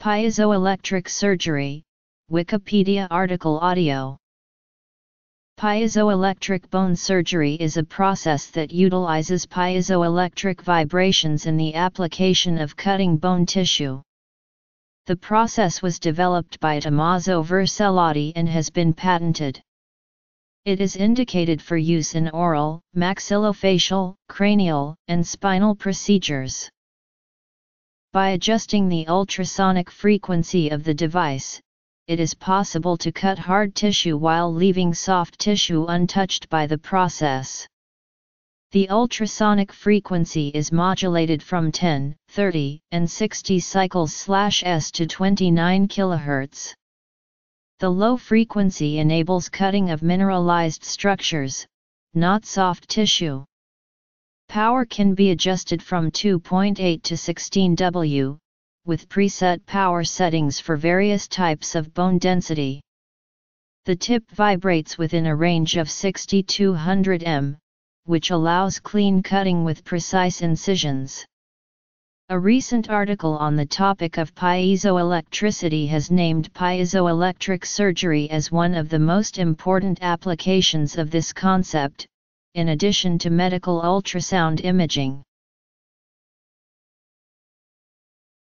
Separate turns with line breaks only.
Piezoelectric surgery, Wikipedia article audio. Piezoelectric bone surgery is a process that utilizes piezoelectric vibrations in the application of cutting bone tissue. The process was developed by Tommaso Vercellotti and has been patented. It is indicated for use in oral, maxillofacial, cranial, and spinal procedures. By adjusting the ultrasonic frequency of the device, it is possible to cut hard tissue while leaving soft tissue untouched by the process. The ultrasonic frequency is modulated from 10, 30, and 60 cycles/s to 29 kHz. The low frequency enables cutting of mineralized structures, not soft tissue. Power can be adjusted from 2.8 to 16 W, with preset power settings for various types of bone density. The tip vibrates within a range of 6200 m, which allows clean cutting with precise incisions. A recent article on the topic of piezoelectricity has named piezoelectric surgery as one of the most important applications of this concept, in addition to medical ultrasound imaging.